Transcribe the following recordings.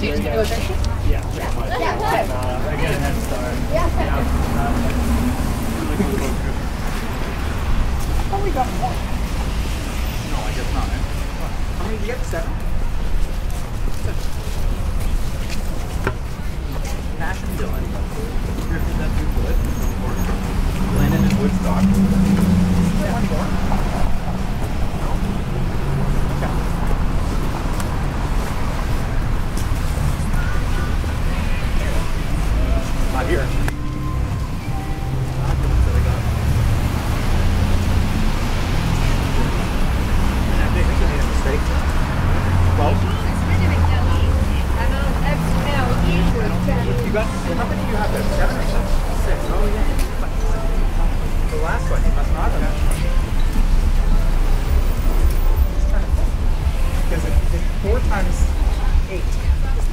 Yeah. Yeah, yeah. I get a head start. Yeah. Got. No, I guess not. You? Seven? Seven. And Dylan. Griffin. Glennon and Woodstock.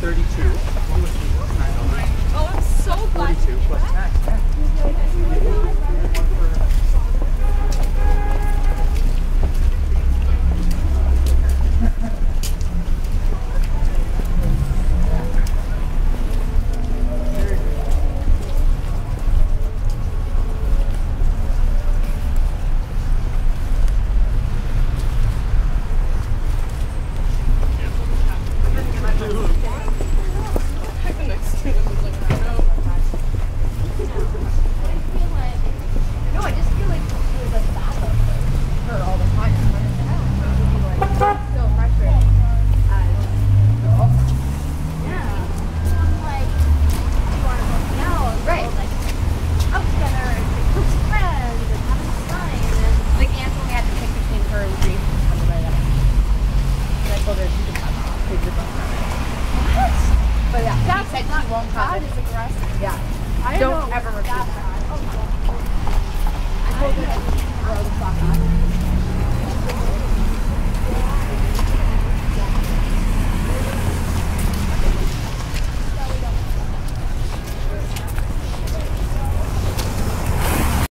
32. Said not won't that have it. is aggressive. Yeah. I Don't ever repeat that that. Oh, I told her to throw the fuck out.